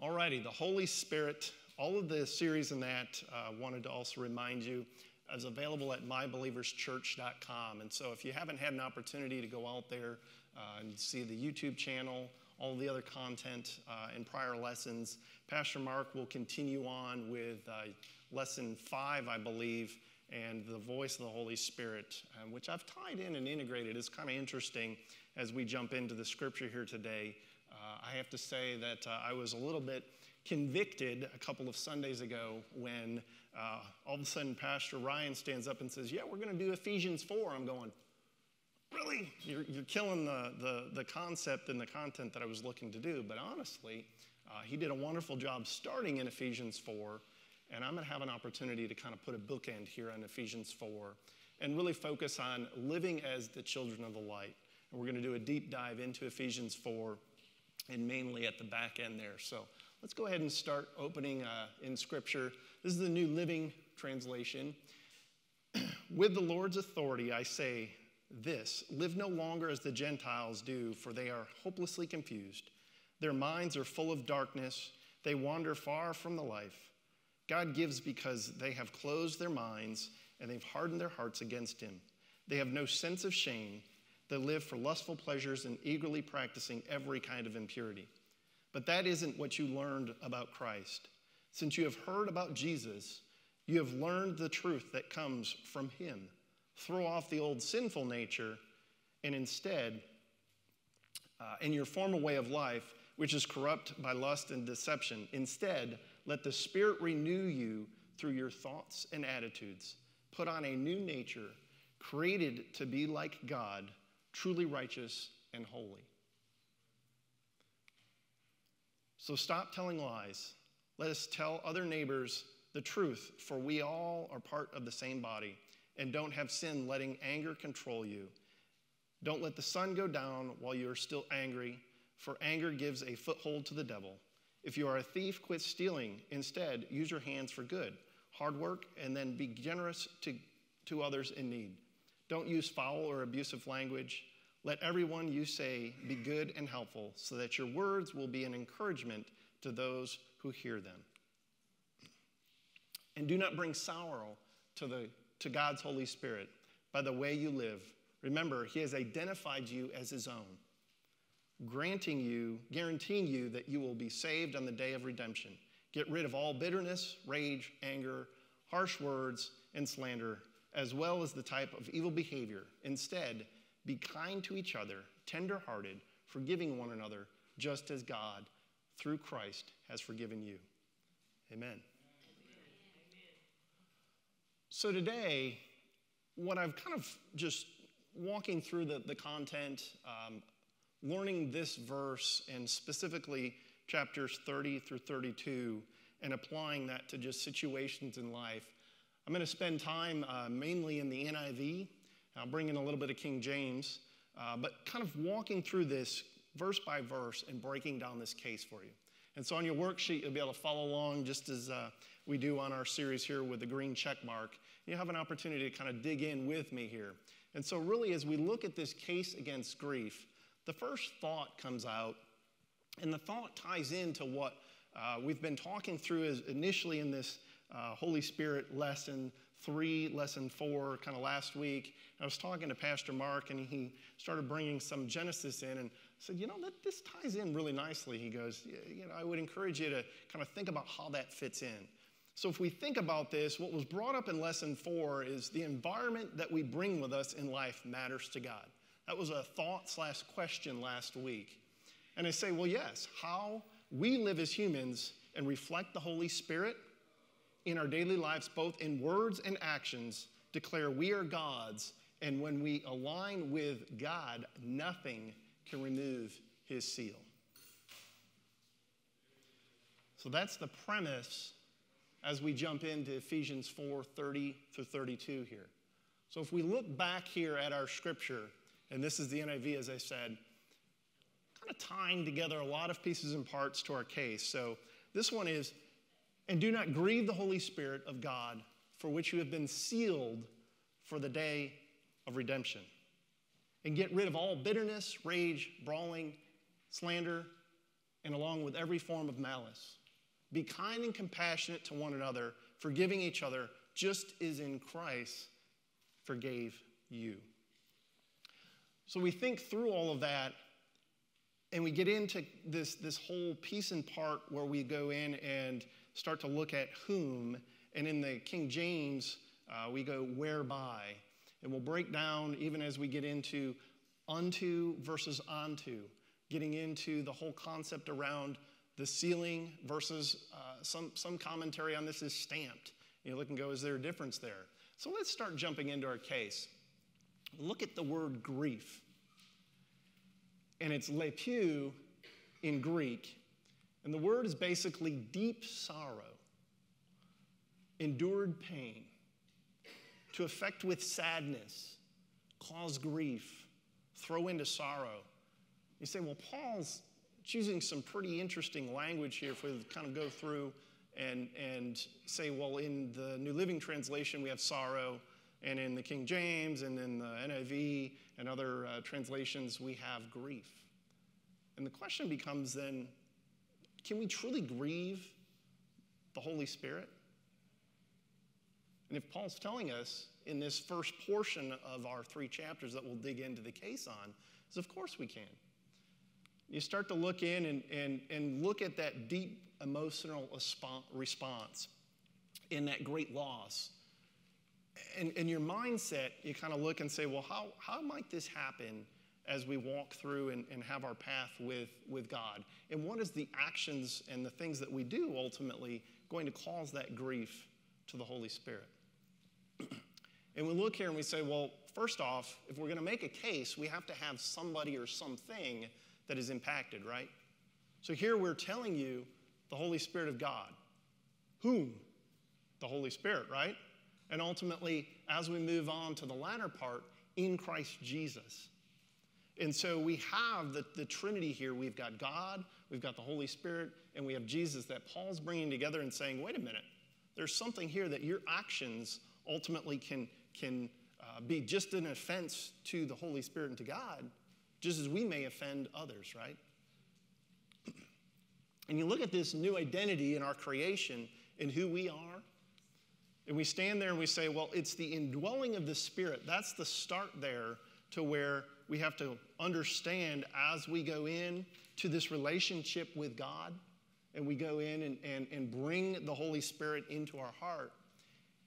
Alrighty, the Holy Spirit, all of the series in that, uh, wanted to also remind you, is available at mybelieverschurch.com. And so if you haven't had an opportunity to go out there uh, and see the YouTube channel, all the other content uh, in prior lessons, Pastor Mark will continue on with uh, lesson five, I believe, and the voice of the Holy Spirit, uh, which I've tied in and integrated. It's kind of interesting as we jump into the scripture here today. Uh, I have to say that uh, I was a little bit convicted a couple of Sundays ago when uh, all of a sudden Pastor Ryan stands up and says, Yeah, we're going to do Ephesians 4. I'm going, Really? You're, you're killing the, the, the concept and the content that I was looking to do. But honestly, uh, he did a wonderful job starting in Ephesians 4. And I'm going to have an opportunity to kind of put a bookend here on Ephesians 4 and really focus on living as the children of the light. And we're going to do a deep dive into Ephesians 4 and mainly at the back end there. So let's go ahead and start opening uh, in Scripture. This is the New Living Translation. With the Lord's authority, I say this live no longer as the Gentiles do, for they are hopelessly confused. Their minds are full of darkness, they wander far from the life. God gives because they have closed their minds and they've hardened their hearts against Him. They have no sense of shame that live for lustful pleasures and eagerly practicing every kind of impurity. But that isn't what you learned about Christ. Since you have heard about Jesus, you have learned the truth that comes from him. Throw off the old sinful nature and instead, uh, in your former way of life, which is corrupt by lust and deception, instead, let the Spirit renew you through your thoughts and attitudes. Put on a new nature, created to be like God truly righteous and holy. So stop telling lies. Let us tell other neighbors the truth, for we all are part of the same body. And don't have sin letting anger control you. Don't let the sun go down while you are still angry, for anger gives a foothold to the devil. If you are a thief, quit stealing. Instead, use your hands for good, hard work, and then be generous to, to others in need. Don't use foul or abusive language. Let everyone you say be good and helpful, so that your words will be an encouragement to those who hear them. And do not bring sorrow to, the, to God's Holy Spirit by the way you live. Remember, He has identified you as His own, granting you, guaranteeing you that you will be saved on the day of redemption. Get rid of all bitterness, rage, anger, harsh words, and slander as well as the type of evil behavior. Instead, be kind to each other, tender-hearted, forgiving one another, just as God, through Christ, has forgiven you. Amen. So today, what I've kind of just walking through the, the content, um, learning this verse and specifically chapters 30 through 32, and applying that to just situations in life, I'm going to spend time uh, mainly in the NIV. I'll bring in a little bit of King James, uh, but kind of walking through this verse by verse and breaking down this case for you. And so on your worksheet, you'll be able to follow along just as uh, we do on our series here with the green check mark. You have an opportunity to kind of dig in with me here. And so, really, as we look at this case against grief, the first thought comes out, and the thought ties into what uh, we've been talking through as initially in this uh, Holy Spirit lesson three, lesson four, kind of last week. I was talking to Pastor Mark, and he started bringing some Genesis in, and said, you know, that, this ties in really nicely. He goes, you know, I would encourage you to kind of think about how that fits in. So if we think about this, what was brought up in lesson four is the environment that we bring with us in life matters to God. That was a thought slash question last week. And I say, well, yes, how we live as humans and reflect the Holy Spirit in our daily lives, both in words and actions, declare we are God's. And when we align with God, nothing can remove his seal. So that's the premise as we jump into Ephesians 4 30 through 32 here. So if we look back here at our scripture, and this is the NIV, as I said, kind of tying together a lot of pieces and parts to our case. So this one is and do not grieve the Holy Spirit of God, for which you have been sealed for the day of redemption. And get rid of all bitterness, rage, brawling, slander, and along with every form of malice. Be kind and compassionate to one another, forgiving each other, just as in Christ forgave you. So we think through all of that and we get into this, this whole piece and part where we go in and start to look at whom. And in the King James, uh, we go whereby. And we'll break down, even as we get into unto versus onto, getting into the whole concept around the sealing versus uh, some, some commentary on this is stamped. You look and go, is there a difference there? So let's start jumping into our case. Look at the word grief and it's lepu in Greek. And the word is basically deep sorrow, endured pain, to affect with sadness, cause grief, throw into sorrow. You say, well, Paul's choosing some pretty interesting language here if we kind of go through and, and say, well, in the New Living Translation, we have sorrow, and in the King James and in the NIV and other uh, translations, we have grief. And the question becomes then can we truly grieve the Holy Spirit? And if Paul's telling us in this first portion of our three chapters that we'll dig into the case on, is of course we can. You start to look in and, and, and look at that deep emotional response in that great loss and, and your mindset, you kind of look and say, well, how, how might this happen as we walk through and, and have our path with, with God? And what is the actions and the things that we do ultimately going to cause that grief to the Holy Spirit? and we look here and we say, well, first off, if we're going to make a case, we have to have somebody or something that is impacted, right? So here we're telling you the Holy Spirit of God. Whom? The Holy Spirit, right? And ultimately, as we move on to the latter part, in Christ Jesus. And so we have the, the Trinity here. We've got God, we've got the Holy Spirit, and we have Jesus that Paul's bringing together and saying, wait a minute, there's something here that your actions ultimately can, can uh, be just an offense to the Holy Spirit and to God, just as we may offend others, right? And you look at this new identity in our creation and who we are and we stand there and we say, well, it's the indwelling of the Spirit. That's the start there to where we have to understand as we go in to this relationship with God and we go in and, and, and bring the Holy Spirit into our heart.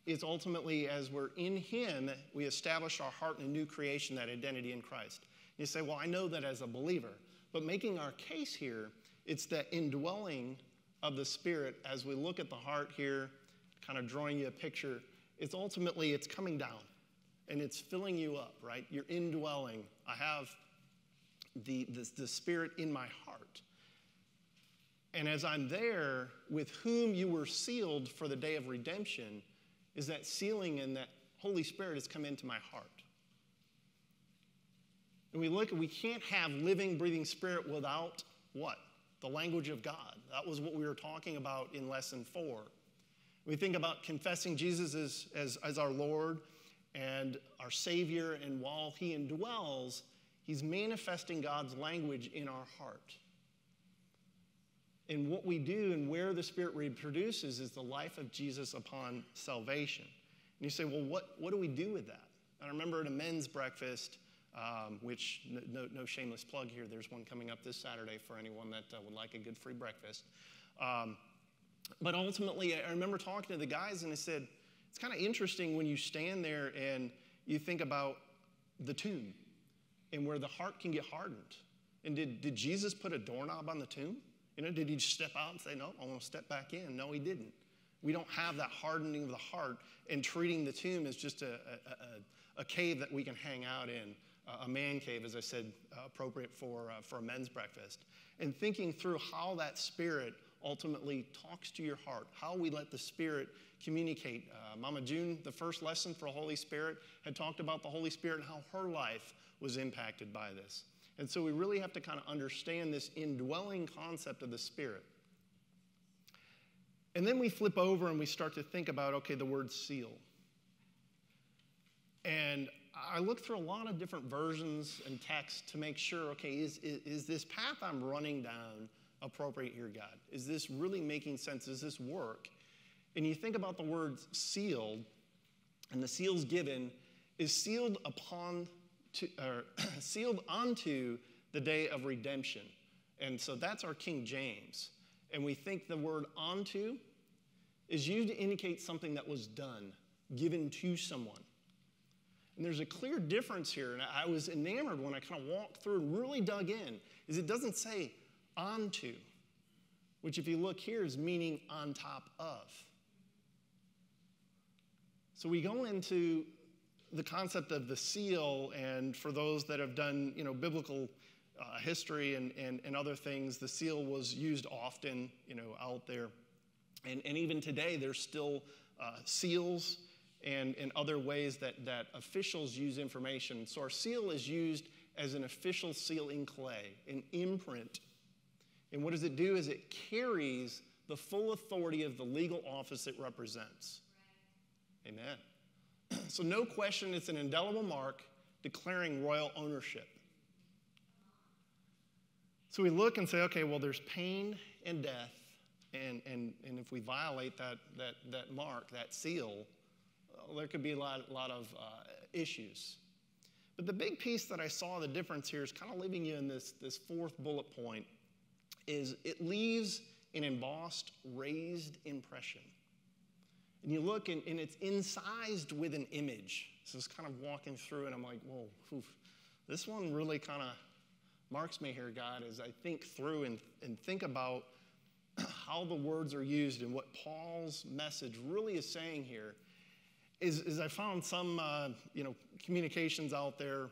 It's ultimately as we're in Him, we establish our heart in a new creation, that identity in Christ. You say, well, I know that as a believer. But making our case here, it's that indwelling of the Spirit as we look at the heart here kind of drawing you a picture, it's ultimately it's coming down and it's filling you up, right? You're indwelling. I have the, the, the Spirit in my heart. And as I'm there, with whom you were sealed for the day of redemption, is that sealing and that Holy Spirit has come into my heart. And we look, at we can't have living, breathing spirit without what? The language of God. That was what we were talking about in lesson four. We think about confessing Jesus as, as, as our Lord and our Savior, and while He indwells, He's manifesting God's language in our heart. And what we do and where the Spirit reproduces is the life of Jesus upon salvation. And you say, well, what, what do we do with that? And I remember at a men's breakfast, um, which no, no, shameless plug here, there's one coming up this Saturday for anyone that uh, would like a good free breakfast. Um, but ultimately, I remember talking to the guys and I said, it's kind of interesting when you stand there and you think about the tomb and where the heart can get hardened. And did, did Jesus put a doorknob on the tomb? You know, did he just step out and say, no, I want to step back in? No, he didn't. We don't have that hardening of the heart and treating the tomb as just a, a, a, a cave that we can hang out in, a man cave, as I said, appropriate for, uh, for a men's breakfast. And thinking through how that spirit ultimately talks to your heart, how we let the Spirit communicate. Uh, Mama June, the first lesson for Holy Spirit, had talked about the Holy Spirit and how her life was impacted by this. And so we really have to kind of understand this indwelling concept of the Spirit. And then we flip over and we start to think about okay, the word seal. And I looked through a lot of different versions and texts to make sure okay, is, is, is this path I'm running down appropriate here, God? Is this really making sense? Does this work? And you think about the word sealed, and the seals given is sealed upon to, or sealed onto the day of redemption. And so that's our King James. And we think the word onto is used to indicate something that was done, given to someone. And there's a clear difference here, and I was enamored when I kind of walked through and really dug in, is it doesn't say onto, which if you look here is meaning on top of. So we go into the concept of the seal, and for those that have done, you know, biblical uh, history and, and, and other things, the seal was used often, you know, out there. And, and even today, there's still uh, seals and, and other ways that, that officials use information. So our seal is used as an official seal in clay, an imprint. And what does it do is it carries the full authority of the legal office it represents. Amen. So, no question, it's an indelible mark declaring royal ownership. So we look and say, okay, well, there's pain and death, and, and, and if we violate that, that, that mark, that seal, well, there could be a lot, lot of uh, issues. But the big piece that I saw the difference here is kind of leaving you in this, this fourth bullet point is it leaves an embossed, raised impression. And you look and, and it's incised with an image. So it's kind of walking through and I'm like, whoa, oof. this one really kind of marks me here, God, as I think through and, and think about how the words are used and what Paul's message really is saying here is, is I found some uh, you know communications out there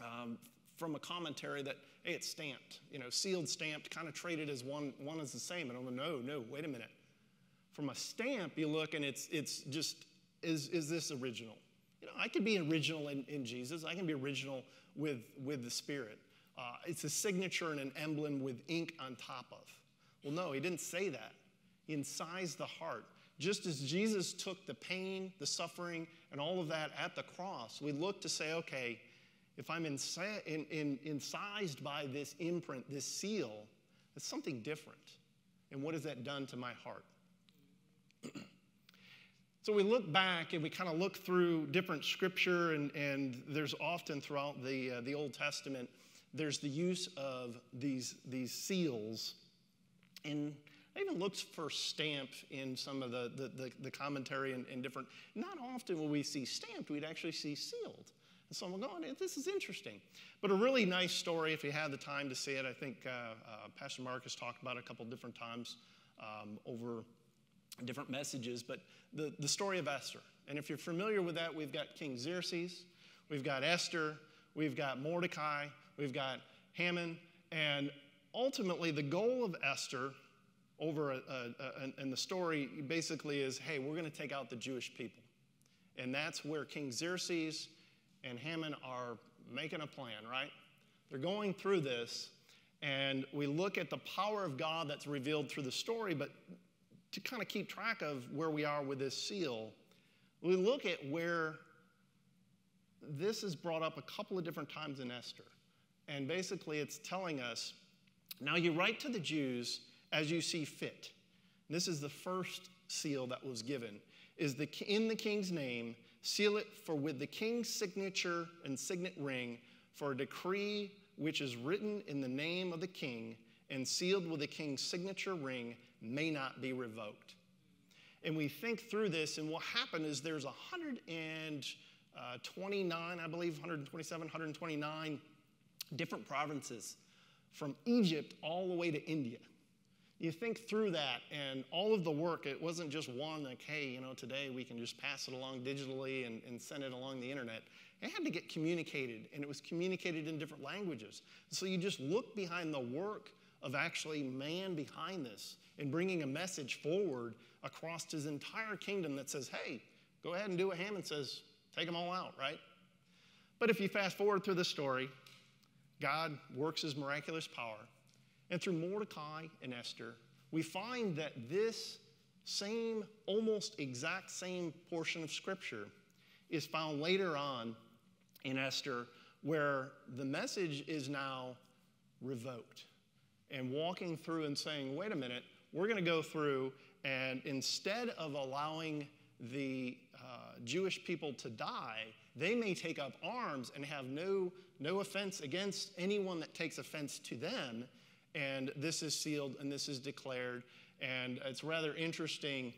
um, from a commentary that hey it's stamped you know sealed stamped kind of traded as one one is the same. And I'm like no no wait a minute. From a stamp you look and it's it's just is is this original? You know I could be original in, in Jesus. I can be original with with the Spirit. Uh, it's a signature and an emblem with ink on top of. Well no he didn't say that. He incised the heart. Just as Jesus took the pain, the suffering, and all of that at the cross, we look to say, okay, if I'm in, in, incised by this imprint, this seal, it's something different. And what has that done to my heart? so we look back and we kind of look through different scripture, and, and there's often throughout the, uh, the Old Testament, there's the use of these, these seals And I even looked for stamp in some of the, the, the, the commentary and, and, different. Not often will we see stamped, we'd actually see sealed. And so I'm going, this is interesting. But a really nice story, if you had the time to see it, I think uh, uh, Pastor Mark has talked about it a couple different times um, over different messages. But the, the story of Esther. And if you're familiar with that, we've got King Xerxes, we've got Esther, we've got Mordecai, we've got Haman. And ultimately, the goal of Esther over, and the story basically is hey, we're going to take out the Jewish people. And that's where King Xerxes and Haman are making a plan, right? They're going through this, and we look at the power of God that's revealed through the story, but to kind of keep track of where we are with this seal, we look at where this is brought up a couple of different times in Esther. And basically, it's telling us now you write to the Jews as you see fit. This is the first seal that was given. Is the in the king's name, seal it for with the king's signature and signet ring for a decree which is written in the name of the king and sealed with the king's signature ring may not be revoked. And we think through this, and what happened is there's 129, uh, I believe, 127, 129 different provinces from Egypt all the way to India you think through that and all of the work, it wasn't just one, like, hey, you know, today we can just pass it along digitally and, and send it along the internet. It had to get communicated, and it was communicated in different languages. So you just look behind the work of actually man behind this and bringing a message forward across his entire kingdom that says, hey, go ahead and do what Haman says, take them all out, right? But if you fast forward through the story, God works his miraculous power and through Mordecai and Esther, we find that this same, almost exact same portion of Scripture is found later on in Esther, where the message is now revoked. and walking through and saying, wait a minute, we're going to go through, and instead of allowing the uh, Jewish people to die, they may take up arms and have no, no offense against anyone that takes offense to them. And this is sealed and this is declared. And it's rather interesting.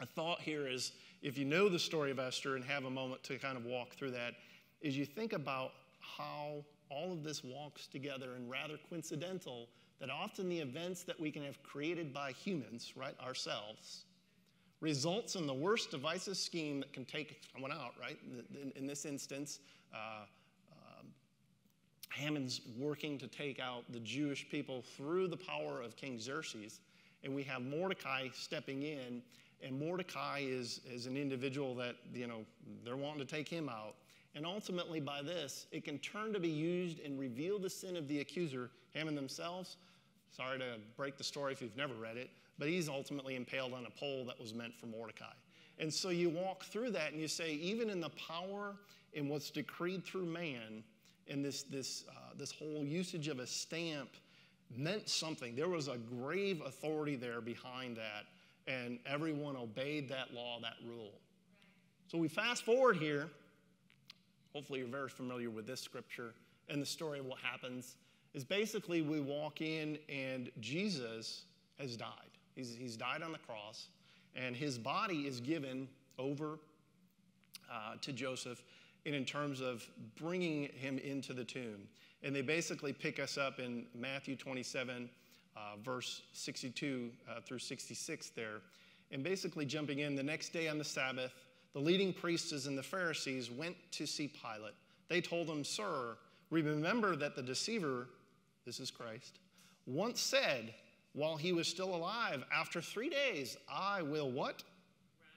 A thought here is if you know the story of Esther and have a moment to kind of walk through that, is you think about how all of this walks together and rather coincidental that often the events that we can have created by humans, right, ourselves, results in the worst divisive scheme that can take someone out, right? In, in this instance, uh, Haman's working to take out the Jewish people through the power of King Xerxes. And we have Mordecai stepping in, and Mordecai is, is an individual that, you know, they're wanting to take him out. And ultimately, by this, it can turn to be used and reveal the sin of the accuser, Haman themselves. Sorry to break the story if you've never read it, but he's ultimately impaled on a pole that was meant for Mordecai. And so you walk through that and you say, even in the power and what's decreed through man, in this, this, uh, this whole usage of a stamp meant something. There was a grave authority there behind that, and everyone obeyed that law, that rule. So we fast forward here. Hopefully, you're very familiar with this scripture and the story of what happens. Is basically we walk in and Jesus has died. He's, he's died on the cross, and his body is given over uh, to Joseph and in terms of bringing him into the tomb. And they basically pick us up in Matthew 27, uh, verse 62 uh, through 66 there. And basically, jumping in, the next day on the Sabbath, the leading priests and the Pharisees went to see Pilate. They told him, Sir, remember that the deceiver, this is Christ, once said, while he was still alive, after three days, I will what?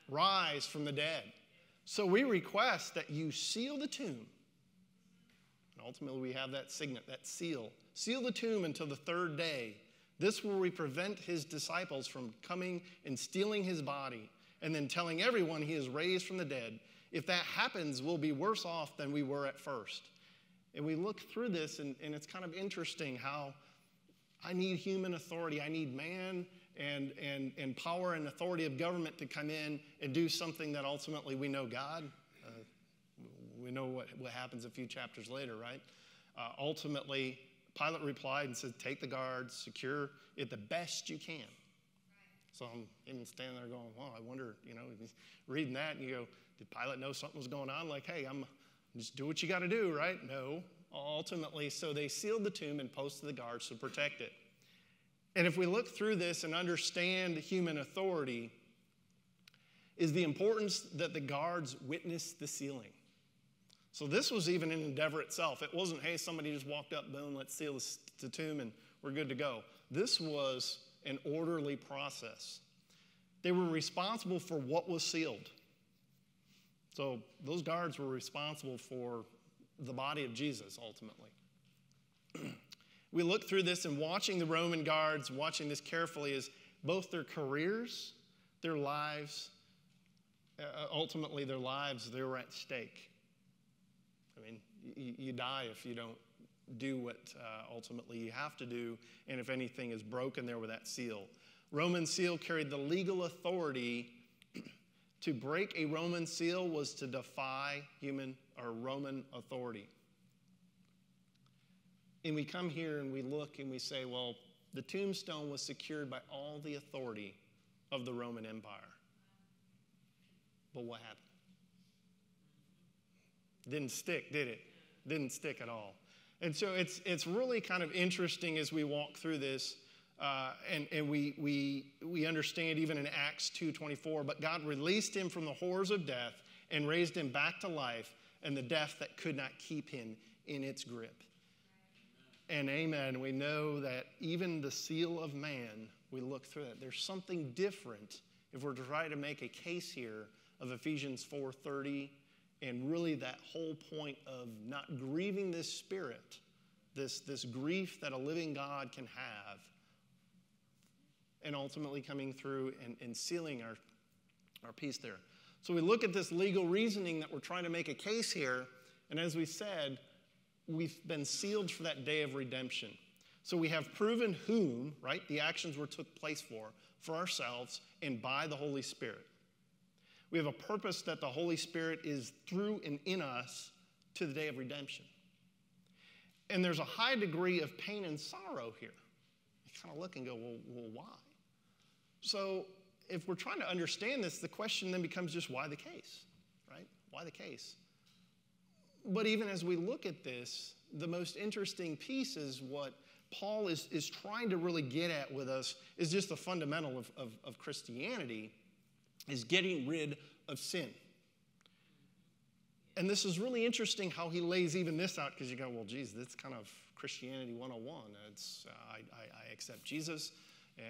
Rise from the dead. So we request that you seal the tomb. And ultimately, we have that signet, that seal. Seal the tomb until the third day. This will prevent his disciples from coming and stealing his body and then telling everyone he is raised from the dead. If that happens, we'll be worse off than we were at first. And we look through this, and, and it's kind of interesting how I need human authority. I need man and, and, and power and authority of government to come in and do something that ultimately we know God. Uh, we know what, what happens a few chapters later, right? Uh, ultimately, Pilate replied and said, Take the guards, secure it the best you can. So I'm even standing there going, Well, I wonder, you know, reading that and you go, Did Pilate know something was going on? Like, hey, I'm just do what you got to do, right? No ultimately, so they sealed the tomb and posted the guards to protect it. And if we look through this and understand the human authority, is the importance that the guards witness the sealing. So this was even an endeavor itself. It wasn't, hey, somebody just walked up, boom, let's seal the tomb and we're good to go. This was an orderly process. They were responsible for what was sealed. So those guards were responsible for the body of Jesus ultimately. we look through this and watching the Roman guards, watching this carefully, is both their careers, their lives, uh, ultimately their lives, they were at stake. I mean, you, you die if you don't do what uh, ultimately you have to do, and if anything is broken there with that seal. Roman seal carried the legal authority to break a Roman seal was to defy human or Roman authority. And we come here and we look and we say, well, the tombstone was secured by all the authority of the Roman Empire. But what happened? Didn't stick, did it? Didn't stick at all. And so it's, it's really kind of interesting as we walk through this. Uh, and and we, we, we understand even in Acts 2.24, but God released him from the horrors of death and raised him back to life and the death that could not keep him in its grip. And amen, we know that even the seal of man, we look through that. There's something different if we're trying to make a case here of Ephesians 4:30 and really that whole point of not grieving this spirit, this, this grief that a living God can have, and ultimately coming through and, and sealing our, our peace there. So we look at this legal reasoning that we're trying to make a case here, and as we said, we've been sealed for that day of redemption. So we have proven whom, right? The actions were took place for, for ourselves and by the Holy Spirit. We have a purpose that the Holy Spirit is through and in us to the day of redemption. And there's a high degree of pain and sorrow here. You kind of look and go, well, well, why? So if we're trying to understand this, the question then becomes just why the case, right? Why the case? But even as we look at this, the most interesting piece is what Paul is, is trying to really get at with us is just the fundamental of, of, of Christianity is getting rid of sin. And this is really interesting how he lays even this out because you go, well, geez, that's kind of Christianity 101. It's, uh, I, I, I, accept Jesus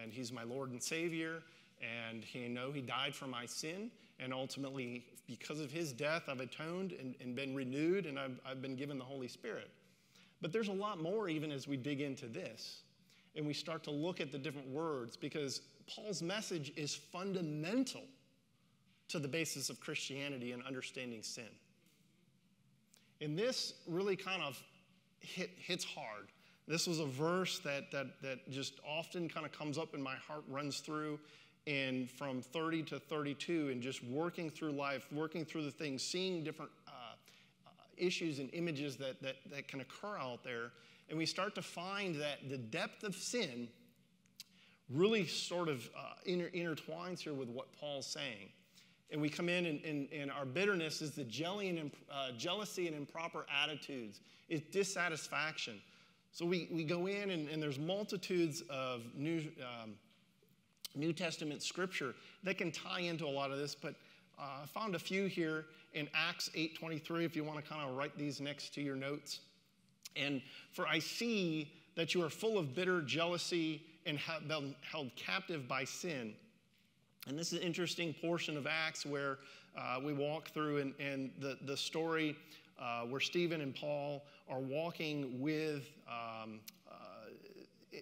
and he's my Lord and Savior. And he know he died for my sin. And ultimately, because of his death, I've atoned and, and been renewed and I've, I've been given the Holy Spirit. But there's a lot more even as we dig into this and we start to look at the different words because Paul's message is fundamental to the basis of Christianity and understanding sin. And this really kind of hit, hits hard. This was a verse that, that, that just often kind of comes up in my heart, runs through, and from 30 to 32, and just working through life, working through the things, seeing different uh, uh, issues and images that, that, that can occur out there. And we start to find that the depth of sin really sort of uh, inter- intertwines here with what Paul's saying. And we come in and, and, and our bitterness is the jelly and, uh, jealousy and improper attitudes. It's dissatisfaction. So we, we go in and, and there's multitudes of new, um, new testament scripture that can tie into a lot of this but uh, i found a few here in acts 8.23 if you want to kind of write these next to your notes. And for i see that you are full of bitter jealousy and have been held captive by sin. And this is an interesting portion of Acts where uh, we walk through and, and the, the story uh, where Stephen and Paul are walking with um,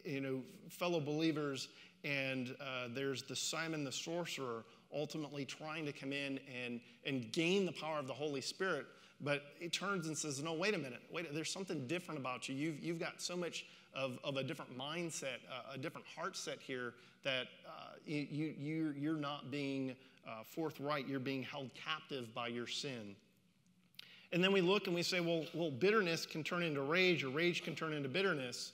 you know, fellow believers, and uh, there's the Simon the sorcerer ultimately trying to come in and, and gain the power of the Holy Spirit. But he turns and says, No, wait a minute. Wait, there's something different about you. You've, you've got so much of, of a different mindset, uh, a different heart set here that uh, you, you, you're not being uh, forthright. You're being held captive by your sin. And then we look and we say, well, well bitterness can turn into rage, or rage can turn into bitterness.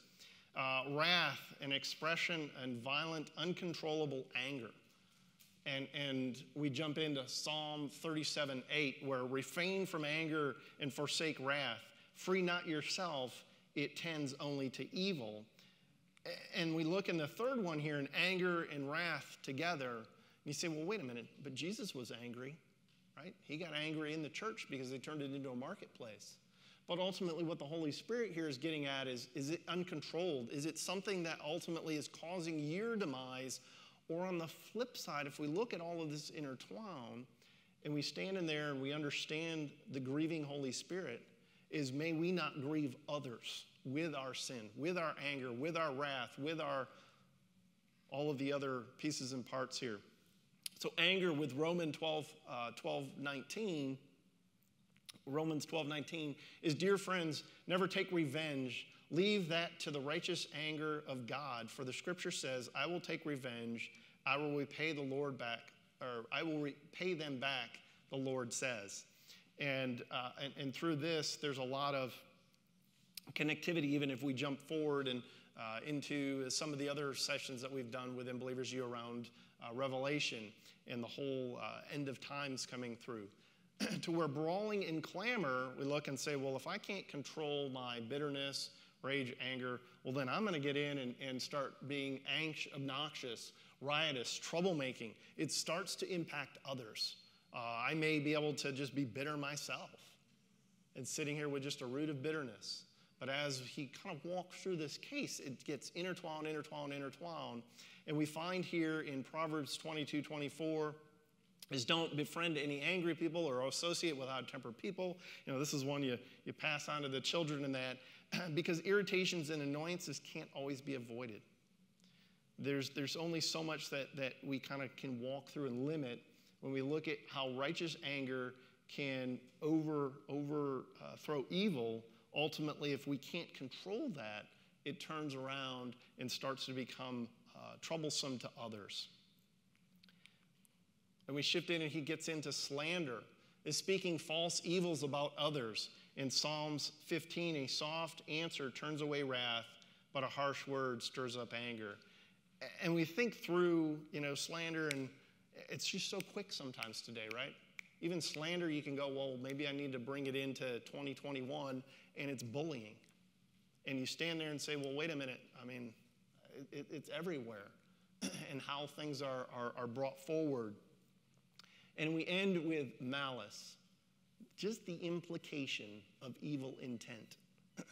Uh, wrath, an expression, and violent, uncontrollable anger. And, and we jump into Psalm 37 8, where refrain from anger and forsake wrath. Free not yourself, it tends only to evil. And we look in the third one here in anger and wrath together. And you say, well, wait a minute, but Jesus was angry, right? He got angry in the church because they turned it into a marketplace. But ultimately, what the Holy Spirit here is getting at is is it uncontrolled? Is it something that ultimately is causing your demise? Or on the flip side, if we look at all of this intertwined and we stand in there and we understand the grieving Holy Spirit, is may we not grieve others with our sin, with our anger, with our wrath, with our all of the other pieces and parts here. So anger with Roman 12, uh, 12 19, Romans 12, 19 is, dear friends, never take revenge. Leave that to the righteous anger of God. For the scripture says, I will take revenge. I will repay the Lord back, or I will repay them back, the Lord says. And, uh, and, and through this, there's a lot of connectivity, even if we jump forward and uh, into some of the other sessions that we've done within Believers U around uh, Revelation and the whole uh, end of times coming through. to where brawling and clamor, we look and say, well, if I can't control my bitterness, rage, anger, well, then I'm going to get in and, and start being anxious, obnoxious, riotous, troublemaking. It starts to impact others. Uh, I may be able to just be bitter myself and sitting here with just a root of bitterness. But as he kind of walks through this case, it gets intertwined, intertwined, intertwined. And we find here in Proverbs 22 24, is don't befriend any angry people or associate with hot tempered people. You know, this is one you, you pass on to the children in that because irritations and annoyances can't always be avoided. There's, there's only so much that, that we kind of can walk through and limit when we look at how righteous anger can over, overthrow uh, evil ultimately, if we can't control that, it turns around and starts to become uh, troublesome to others. And we shift in and he gets into slander, is speaking false evils about others. In Psalms 15, a soft answer turns away wrath, but a harsh word stirs up anger. And we think through, you know, slander, and it's just so quick sometimes today, right? Even slander, you can go, well, maybe I need to bring it into 2021, and it's bullying. And you stand there and say, well, wait a minute. I mean, it, it's everywhere, and how things are, are, are brought forward. And we end with malice, just the implication of evil intent.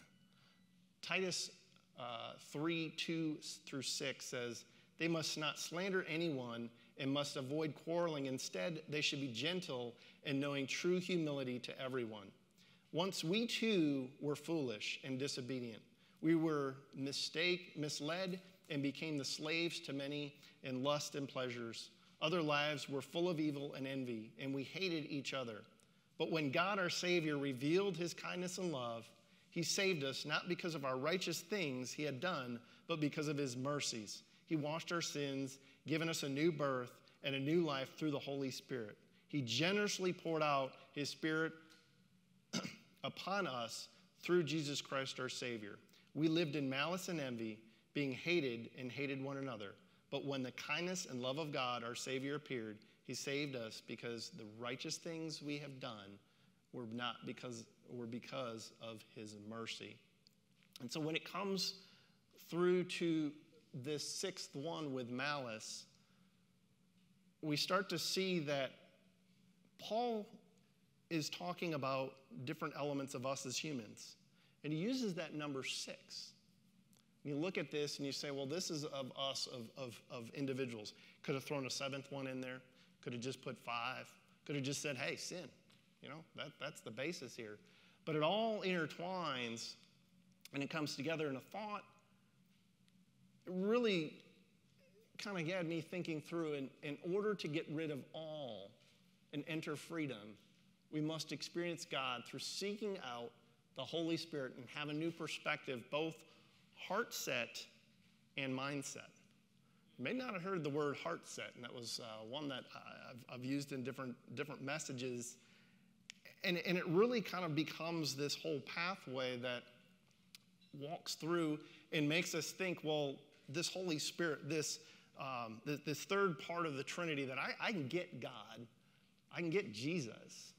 Titus uh, 3 2 through 6 says, They must not slander anyone and must avoid quarreling. Instead, they should be gentle and knowing true humility to everyone. Once we too were foolish and disobedient. We were mistake, misled and became the slaves to many in lust and pleasures. Other lives were full of evil and envy, and we hated each other. But when God our Savior revealed his kindness and love, he saved us not because of our righteous things he had done, but because of his mercies. He washed our sins, given us a new birth and a new life through the Holy Spirit. He generously poured out his Spirit upon us through Jesus Christ our Savior. We lived in malice and envy, being hated and hated one another. But when the kindness and love of God, our Savior, appeared, He saved us because the righteous things we have done were not because were because of His mercy. And so when it comes through to this sixth one with malice, we start to see that Paul is talking about different elements of us as humans. And he uses that number six. You look at this and you say, well, this is of us, of, of, of individuals. Could have thrown a seventh one in there, could have just put five, could have just said, hey, sin. You know, that, that's the basis here. But it all intertwines and it comes together in a thought. It really kind of had me thinking through in, in order to get rid of all and enter freedom, we must experience God through seeking out the Holy Spirit and have a new perspective, both heart set and mindset. You may not have heard the word heart set, and that was uh, one that I've, I've, used in different, different messages. And, and it really kind of becomes this whole pathway that walks through and makes us think, well, this Holy Spirit, this, um, this, this, third part of the Trinity, that I, I can get God, I can get Jesus,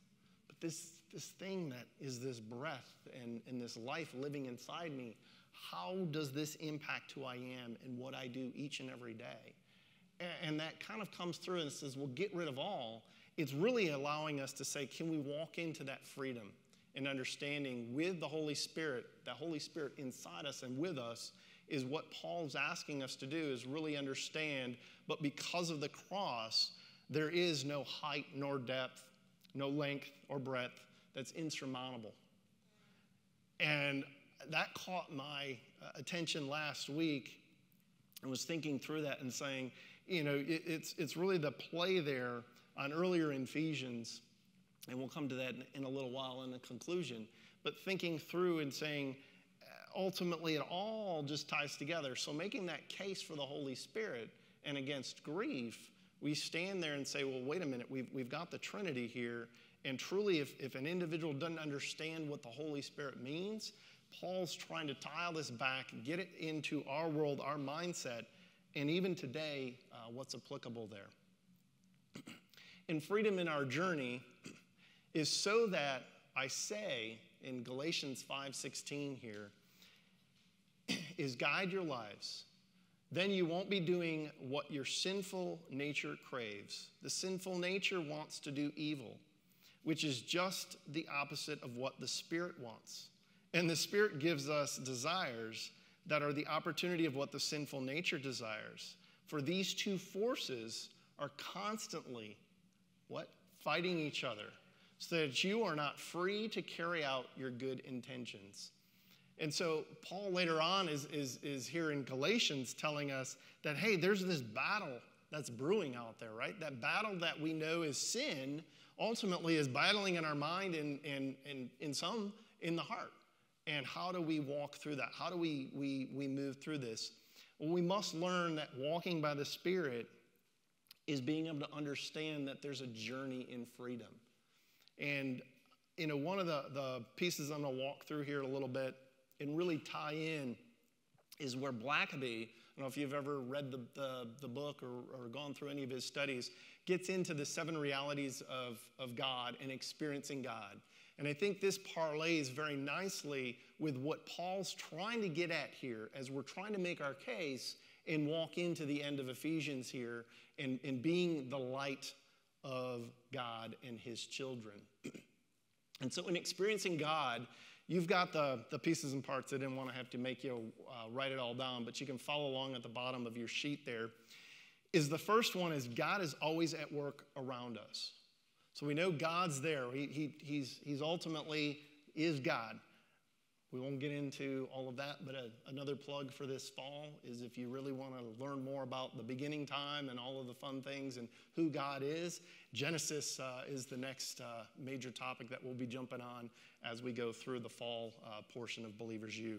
but this, this thing that is this breath and, and this life living inside me, how does this impact who I am and what I do each and every day? And that kind of comes through and says, well, get rid of all. It's really allowing us to say, can we walk into that freedom and understanding with the Holy Spirit, that Holy Spirit inside us and with us is what Paul's asking us to do is really understand, but because of the cross, there is no height nor depth, no length or breadth that's insurmountable. And that caught my uh, attention last week. I was thinking through that and saying, you know, it, it's, it's really the play there on earlier Ephesians, and we'll come to that in, in a little while in the conclusion, but thinking through and saying, uh, ultimately, it all just ties together. So, making that case for the Holy Spirit and against grief, we stand there and say, well, wait a minute, we've, we've got the Trinity here. And truly, if, if an individual doesn't understand what the Holy Spirit means, Paul's trying to tile this back, get it into our world, our mindset, and even today, uh, what's applicable there. and freedom in our journey is so that I say in Galatians 5:16 here is guide your lives. Then you won't be doing what your sinful nature craves. The sinful nature wants to do evil, which is just the opposite of what the Spirit wants. And the Spirit gives us desires that are the opportunity of what the sinful nature desires. For these two forces are constantly what? Fighting each other so that you are not free to carry out your good intentions. And so Paul later on is, is, is here in Galatians telling us that, hey, there's this battle that's brewing out there, right? That battle that we know is sin ultimately is battling in our mind and, and, and in some in the heart. And how do we walk through that? How do we, we, we move through this? Well, we must learn that walking by the Spirit is being able to understand that there's a journey in freedom. And, you know, one of the, the pieces I'm going to walk through here a little bit and really tie in is where Blackaby, I don't know if you've ever read the, the, the book or, or, gone through any of his studies, gets into the seven realities of, of God and experiencing God. And I think this parlays very nicely with what Paul's trying to get at here as we're trying to make our case and walk into the end of Ephesians here and, and being the light of God and his children. and so, in experiencing God, you've got the, the pieces and parts. I didn't want to have to make you uh, write it all down, but you can follow along at the bottom of your sheet there. Is the first one is God is always at work around us. So we know God's there. He, he, he's, he's ultimately is God. We won't get into all of that, but a, another plug for this fall is if you really want to learn more about the beginning time and all of the fun things and who God is, Genesis uh, is the next uh, major topic that we'll be jumping on as we go through the fall uh, portion of Believers U.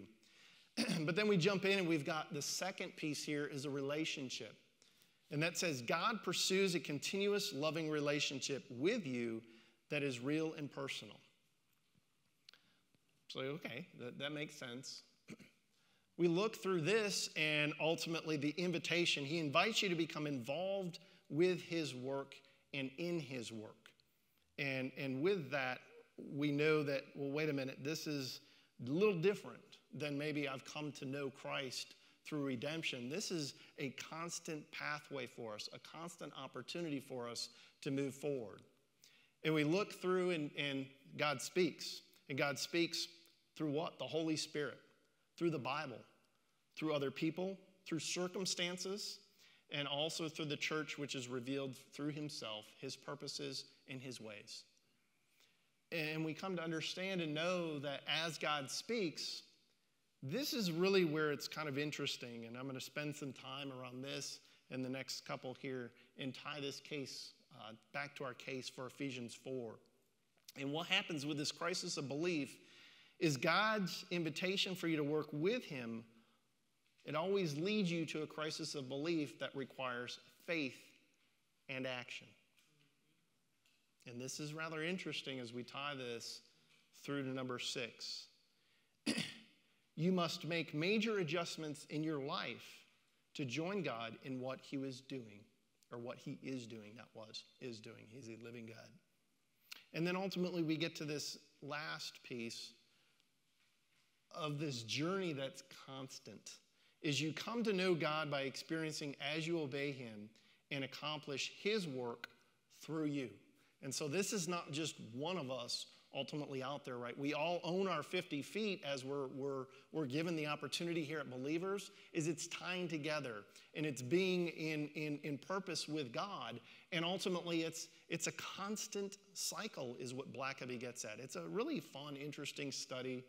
but then we jump in and we've got the second piece here is a relationship. And that says, God pursues a continuous loving relationship with you that is real and personal. So, okay, that, that makes sense. we look through this and ultimately the invitation. He invites you to become involved with his work and in his work. And, and with that, we know that, well, wait a minute, this is a little different than maybe I've come to know Christ through redemption. This is a constant pathway for us, a constant opportunity for us to move forward. And we look through, and, and God speaks. And God speaks through what? The Holy Spirit, through the Bible, through other people, through circumstances, and also through the church, which is revealed through Himself, His purposes, and His ways. And we come to understand and know that as God speaks, this is really where it's kind of interesting, and I'm going to spend some time around this in the next couple here and tie this case uh, back to our case for Ephesians 4. And what happens with this crisis of belief is God's invitation for you to work with Him. It always leads you to a crisis of belief that requires faith and action. And this is rather interesting as we tie this through to number six. You must make major adjustments in your life to join God in what He was doing, or what He is doing, not was, is doing. He's a living God. And then ultimately, we get to this last piece of this journey that's constant is you come to know God by experiencing as you obey Him and accomplish His work through you. And so this is not just one of us ultimately out there, right? We all own our 50 feet as we're, we're, we're given the opportunity here at Believers, is it's tying together and it's being in, in, in purpose with God. And ultimately, it's, it's a constant cycle, is what Blackaby gets at. It's a really fun, interesting study.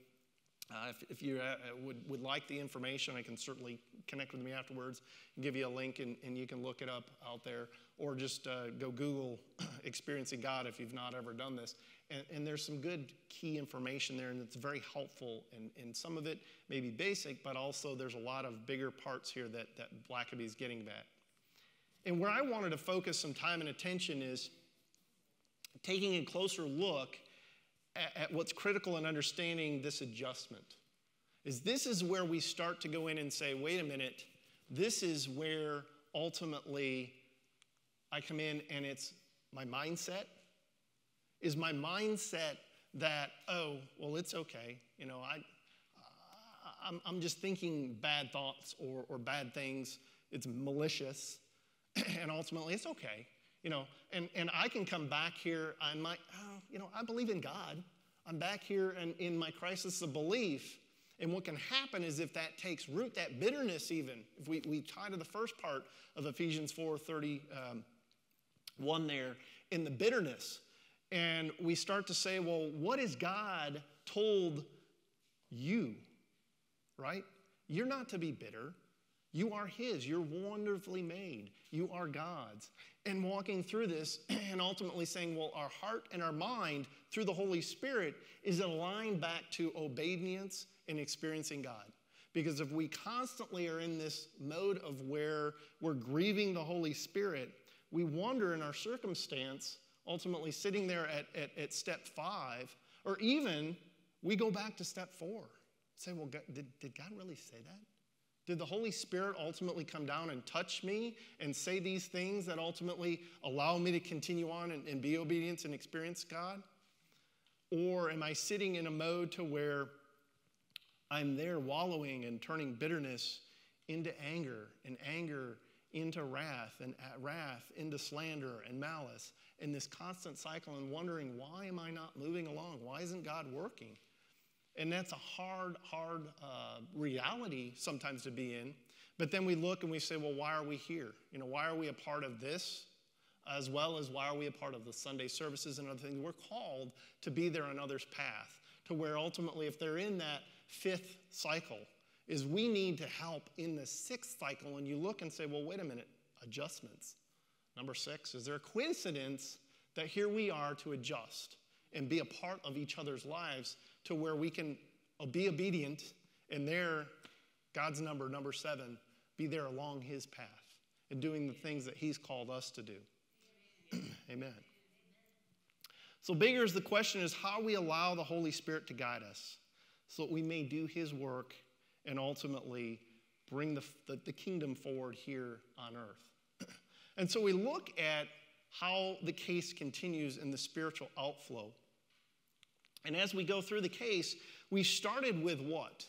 Uh, if, if, you uh, would, would like the information, I can certainly connect with me afterwards and give you a link and, and you can look it up out there. Or just uh, go Google Experiencing God if you've not ever done this. And, and, there's some good key information there, and it's very helpful. And, and some of it may be basic, but also there's a lot of bigger parts here that, that Blackaby is getting at. And where I wanted to focus some time and attention is taking a closer look at, at what's critical in understanding this adjustment. Is this is where we start to go in and say, wait a minute, this is where ultimately I come in and it's my mindset is my mindset that, oh, well, it's okay. You know, I, I'm, I'm just thinking bad thoughts or, or bad things. It's malicious. and ultimately, it's okay. You know, and, and I can come back here. I might, oh, you know, I believe in God. I'm back here and in my crisis of belief. And what can happen is if that takes root, that bitterness, even, if we, we tie to the first part of Ephesians 4 31 um, there, in the bitterness, and we start to say, well, what has God told you? Right? You're not to be bitter. You are His. You're wonderfully made. You are God's. And walking through this and ultimately saying, well, our heart and our mind through the Holy Spirit is aligned back to obedience and experiencing God. Because if we constantly are in this mode of where we're grieving the Holy Spirit, we wonder in our circumstance, ultimately sitting there at, at, at step five, or even we go back to step four. Say, well, God, did, did God really say that? Did the Holy Spirit ultimately come down and touch me and say these things that ultimately allow me to continue on and, and be obedient and experience God? Or am I sitting in a mode to where I'm there wallowing and turning bitterness into anger and anger into wrath and wrath into slander and malice in this constant cycle and wondering why am I not moving along? Why isn't God working? And that's a hard, hard uh, reality sometimes to be in. But then we look and we say, well, why are we here? You know, why are we a part of this? As well as why are we a part of the Sunday services and other things? We're called to be there on others' path, to where ultimately, if they're in that fifth cycle is we need to help in the sixth cycle. And you look and say, well, wait a minute, adjustments. Number six, is there a coincidence that here we are to adjust and be a part of each other's lives to where we can be obedient and there, God's number, number seven, be there along his path and doing the things that he's called us to do. Amen. So, bigger is the question is how we allow the Holy Spirit to guide us so that we may do his work and ultimately bring the, the, the kingdom forward here on earth. and so we look at how the case continues in the spiritual outflow. And as we go through the case, we started with what?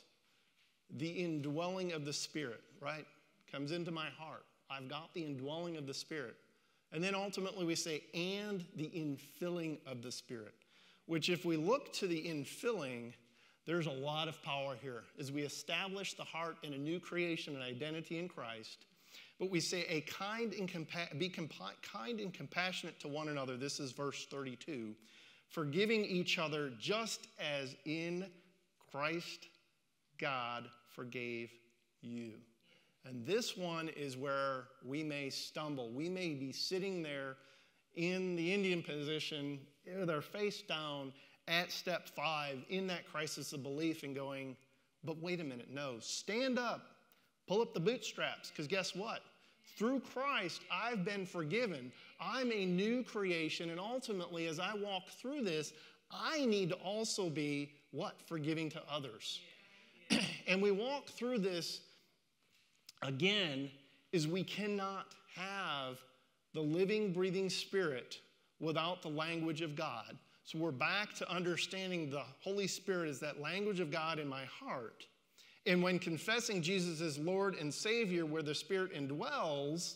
The indwelling of the Spirit, right? Comes into my heart. I've got the indwelling of the Spirit. And then ultimately we say, and the infilling of the Spirit, which if we look to the infilling, there's a lot of power here as we establish the heart in a new creation and identity in Christ. But we say, a kind and compa- be compa- kind and compassionate to one another. This is verse 32. Forgiving each other just as in Christ God forgave you. And this one is where we may stumble. We may be sitting there in the Indian position with our face down at step five in that crisis of belief and going, but wait a minute, no, stand up, pull up the bootstraps, because guess what? Through Christ, I've been forgiven. I'm a new creation, and ultimately, as I walk through this, I need to also be what? Forgiving to others. and we walk through this again, is we cannot have the living, breathing spirit without the language of God. So we're back to understanding the Holy Spirit as that language of God in my heart. And when confessing Jesus as Lord and Savior, where the Spirit indwells,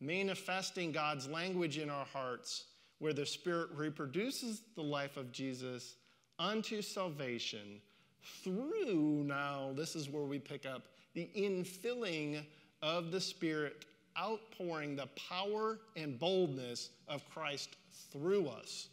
manifesting God's language in our hearts, where the Spirit reproduces the life of Jesus unto salvation through now, this is where we pick up the infilling of the Spirit, outpouring the power and boldness of Christ through us.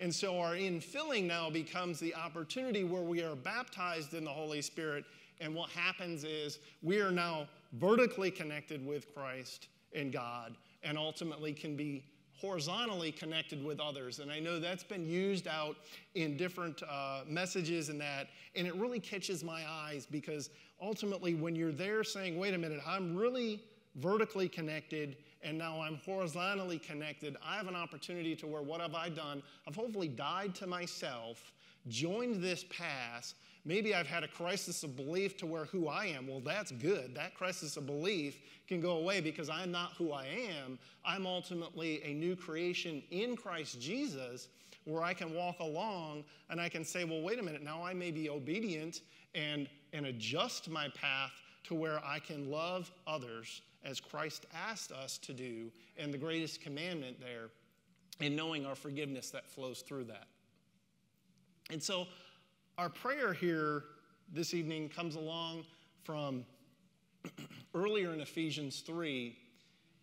And so our infilling now becomes the opportunity where we are baptized in the Holy Spirit. And what happens is we are now vertically connected with Christ and God and ultimately can be horizontally connected with others. And I know that's been used out in different uh, messages and that. And it really catches my eyes because ultimately, when you're there saying, wait a minute, I'm really vertically connected and now I'm horizontally connected, I have an opportunity to where what have I done? I've hopefully died to myself, joined this path. Maybe I've had a crisis of belief to where who I am, well, that's good. That crisis of belief can go away because I'm not who I am. I'm ultimately a new creation in Christ Jesus where I can walk along and I can say, well, wait a minute, now I may be obedient and, and adjust my path to where I can love others as Christ asked us to do, and the greatest commandment there, and knowing our forgiveness that flows through that. And so, our prayer here this evening comes along from earlier in Ephesians 3,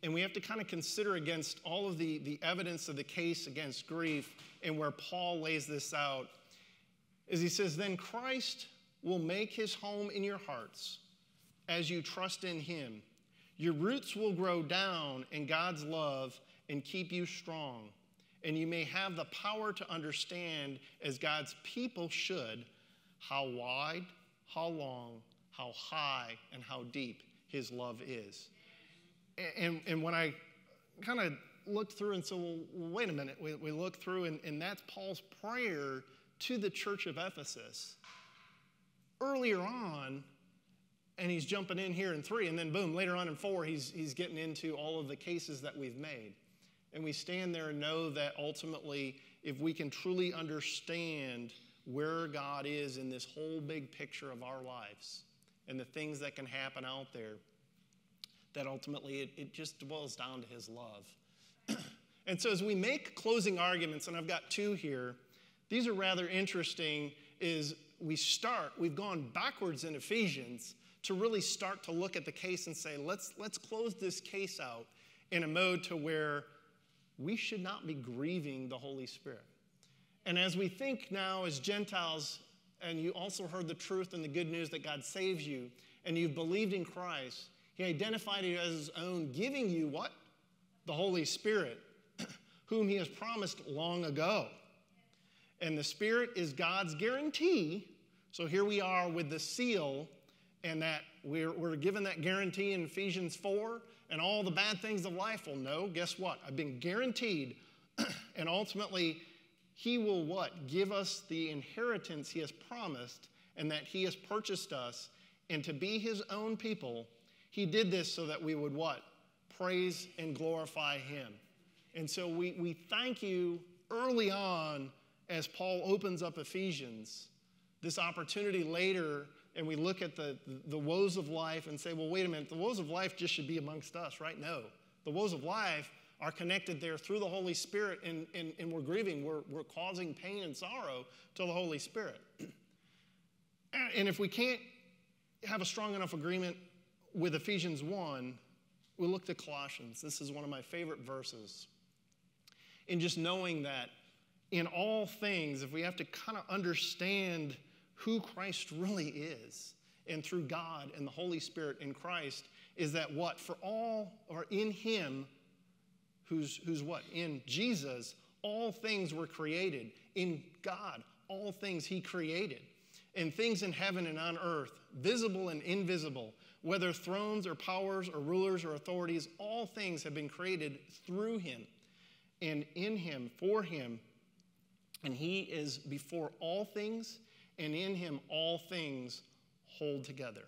and we have to kind of consider against all of the, the evidence of the case against grief and where Paul lays this out. Is he says, Then Christ will make his home in your hearts as you trust in Him. Your roots will grow down in God's love and keep you strong. And you may have the power to understand, as God's people should, how wide, how long, how high, and how deep His love is. And, and when I kind of looked through and said, well, wait a minute, we, we look through, and, and that's Paul's prayer to the church of Ephesus. Earlier on, and he's jumping in here in three, and then boom, later on in four, he's, he's getting into all of the cases that we've made. And we stand there and know that ultimately, if we can truly understand where God is in this whole big picture of our lives and the things that can happen out there, that ultimately it, it just boils down to his love. and so as we make closing arguments, and I've got two here, these are rather interesting, is we start, we've gone backwards in Ephesians to really start to look at the case and say, let's, let's close this case out in a mode to where we should not be grieving the Holy Spirit. And as we think now as Gentiles, and you also heard the truth and the good news that God saves you, and you've believed in Christ, He identified you as His own, giving you what? The Holy Spirit, whom He has promised long ago. And the Spirit is God's guarantee. So here we are with the seal, and that we're, we're given that guarantee in Ephesians 4, and all the bad things of life will know. Guess what? I've been guaranteed, and ultimately, He will what? Give us the inheritance He has promised, and that He has purchased us, and to be His own people, He did this so that we would what? Praise and glorify Him. And so we, we thank you early on as Paul opens up Ephesians, this opportunity later, and we look at the, the woes of life and say, well, wait a minute, the woes of life just should be amongst us, right? No. The woes of life are connected there through the Holy Spirit, and, and, and we're grieving, we're, we're causing pain and sorrow to the Holy Spirit. and if we can't have a strong enough agreement with Ephesians 1, we look to Colossians. This is one of my favorite verses. In just knowing that in all things, if we have to kind of understand who Christ really is, and through God and the Holy Spirit in Christ, is that what? For all, are in Him, who's, who's what? In Jesus, all things were created. In God, all things He created. And things in heaven and on earth, visible and invisible, whether thrones or powers or rulers or authorities, all things have been created through Him and in Him, for Him and he is before all things, and in him all things hold together.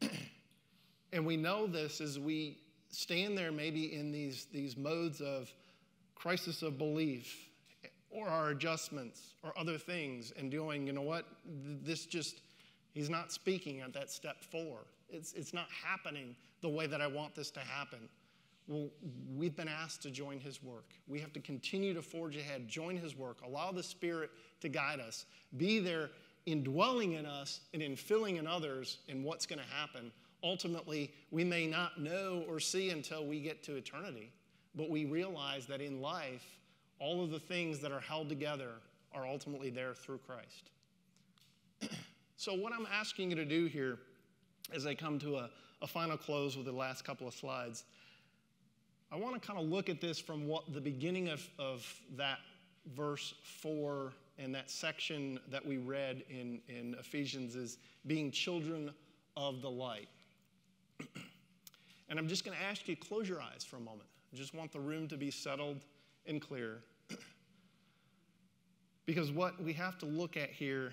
and we know this as we stand there maybe in these, these modes of crisis of belief or our adjustments or other things and doing, you know what, this just, he's not speaking at that step four. It's, it's not happening the way that I want this to happen. Well, we've been asked to join his work. We have to continue to forge ahead, join his work, allow the Spirit to guide us, be there indwelling in us and in filling in others in what's going to happen. Ultimately, we may not know or see until we get to eternity, but we realize that in life, all of the things that are held together are ultimately there through Christ. so, what I'm asking you to do here as I come to a, a final close with the last couple of slides I want to kind of look at this from what the beginning of, of that verse 4 and that section that we read in, in Ephesians is being children of the light. and I'm just going to ask you close your eyes for a moment. I just want the room to be settled and clear. because what we have to look at here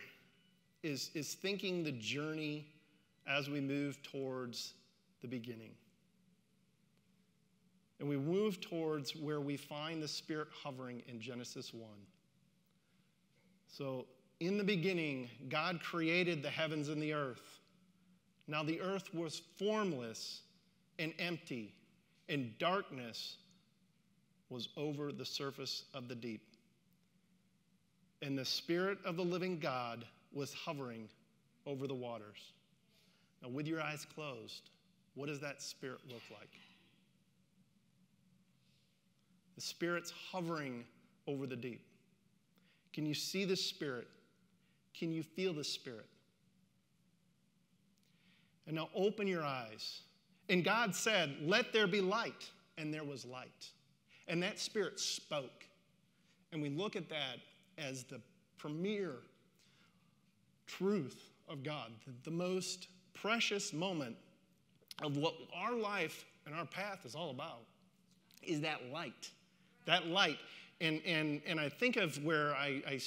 is, is thinking the journey as we move towards the beginning. And we move towards where we find the Spirit hovering in Genesis 1. So, in the beginning, God created the heavens and the earth. Now, the earth was formless and empty, and darkness was over the surface of the deep. And the Spirit of the living God was hovering over the waters. Now, with your eyes closed, what does that Spirit look like? The Spirit's hovering over the deep. Can you see the Spirit? Can you feel the Spirit? And now open your eyes. And God said, Let there be light. And there was light. And that Spirit spoke. And we look at that as the premier truth of God, the most precious moment of what our life and our path is all about is that light. That light. And, and, and I think of where I, I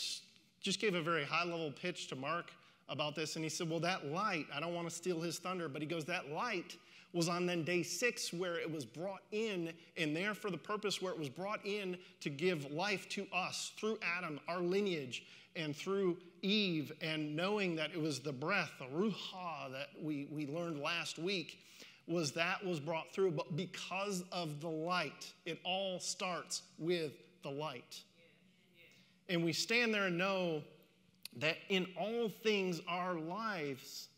just gave a very high level pitch to Mark about this, and he said, Well, that light, I don't want to steal his thunder, but he goes, That light was on then day six where it was brought in, and there for the purpose where it was brought in to give life to us through Adam, our lineage, and through Eve, and knowing that it was the breath, the ruach that we, we learned last week, was that was brought through. But because of the light, it all starts with the light. And we stand there and know that in all things our lives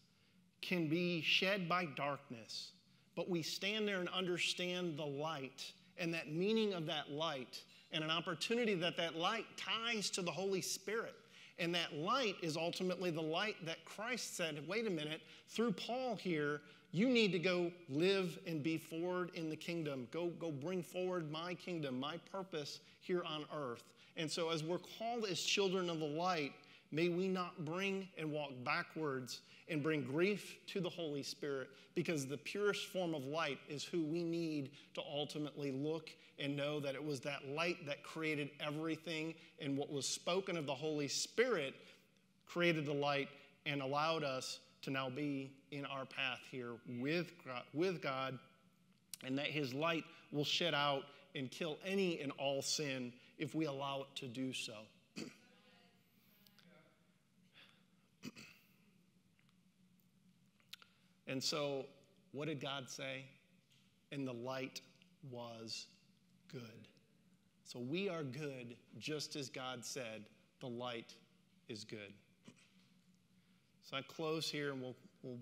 can be shed by darkness, but we stand there and understand the light and that meaning of that light and an opportunity that that light ties to the Holy Spirit. And that light is ultimately the light that Christ said, wait a minute, through Paul here, you need to go live and be forward in the kingdom. Go, go bring forward my kingdom, my purpose here on earth. And so, as we're called as children of the light, may we not bring and walk backwards and bring grief to the Holy Spirit because the purest form of light is who we need to ultimately look and know that it was that light that created everything, and what was spoken of the Holy Spirit created the light and allowed us to now be in our path here with God, with God, and that His light will shed out and kill any and all sin if we allow it to do so. and so, what did God say? And the light was good. So we are good just as God said, the light is good. So I close here and we'll, we'll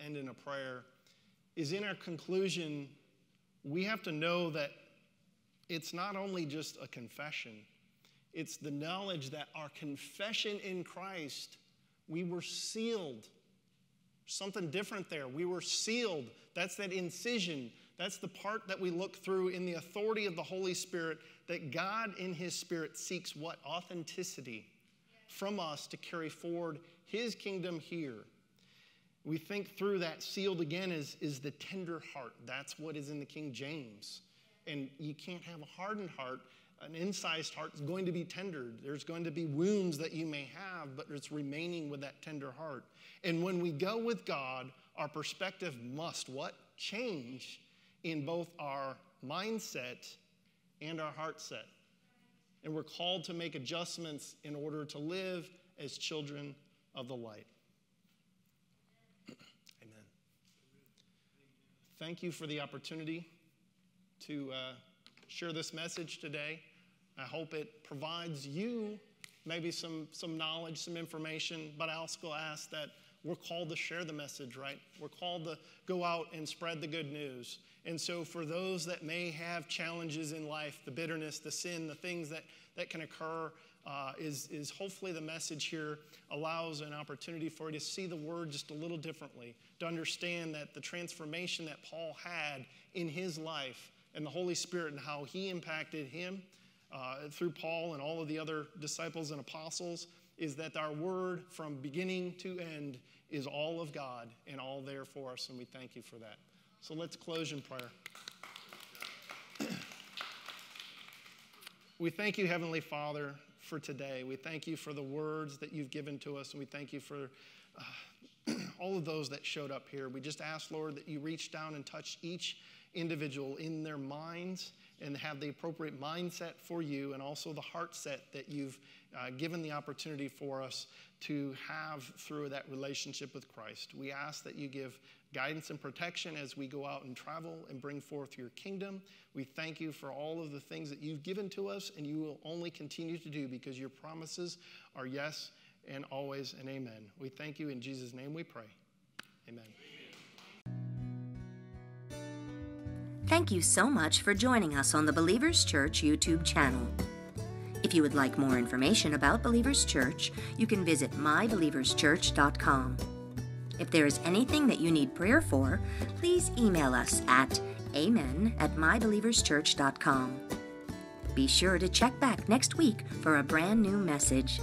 end in a prayer. Is in our conclusion, we have to know that it's not only just a confession, it's the knowledge that our confession in Christ, we were sealed. Something different there. We were sealed. That's that incision. That's the part that we look through in the authority of the Holy Spirit that God in His Spirit seeks what? Authenticity from us to carry forward his kingdom here. We think through that sealed again is, is the tender heart. That's what is in the King James. And you can't have a hardened heart. An incised heart is going to be tendered. There's going to be wounds that you may have, but it's remaining with that tender heart. And when we go with God, our perspective must what? Change in both our mindset and our heart set. And we're called to make adjustments in order to live as children of the light. Amen. Thank you for the opportunity to uh, share this message today. I hope it provides you maybe some, some knowledge, some information, but I also ask that we're called to share the message, right? We're called to go out and spread the good news. And so, for those that may have challenges in life, the bitterness, the sin, the things that, that can occur, uh, is, is hopefully the message here allows an opportunity for you to see the word just a little differently, to understand that the transformation that Paul had in his life and the Holy Spirit and how he impacted him uh, through Paul and all of the other disciples and apostles is that our word from beginning to end is all of God and all there for us, and we thank you for that. So let's close in prayer. we thank you, Heavenly Father for today. We thank you for the words that you've given to us, and we thank you for uh, all of those that showed up here. We just ask, Lord, that you reach down and touch each individual in their minds and have the appropriate mindset for you and also the heart set that you've uh, given the opportunity for us to have through that relationship with Christ. We ask that you give guidance and protection as we go out and travel and bring forth your kingdom. We thank you for all of the things that you've given to us and you will only continue to do because your promises are yes and always and amen. We thank you in Jesus' name we pray. Amen. Thank you so much for joining us on the Believers Church YouTube channel. If you would like more information about Believers Church, you can visit mybelieverschurch.com. If there is anything that you need prayer for, please email us at amen at mybelieverschurch.com. Be sure to check back next week for a brand new message.